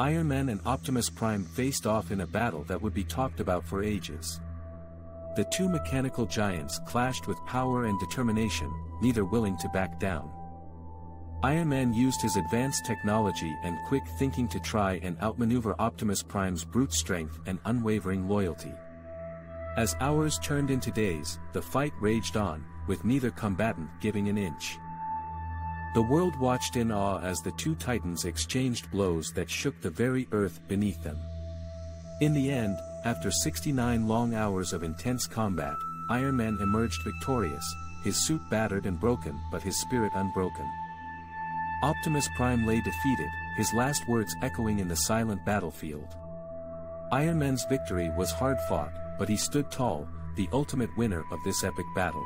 Iron Man and Optimus Prime faced off in a battle that would be talked about for ages. The two mechanical giants clashed with power and determination, neither willing to back down. Iron Man used his advanced technology and quick thinking to try and outmaneuver Optimus Prime's brute strength and unwavering loyalty. As hours turned into days, the fight raged on, with neither combatant giving an inch. The world watched in awe as the two titans exchanged blows that shook the very earth beneath them. In the end, after 69 long hours of intense combat, Iron Man emerged victorious, his suit battered and broken but his spirit unbroken. Optimus Prime lay defeated, his last words echoing in the silent battlefield. Iron Man's victory was hard fought, but he stood tall, the ultimate winner of this epic battle.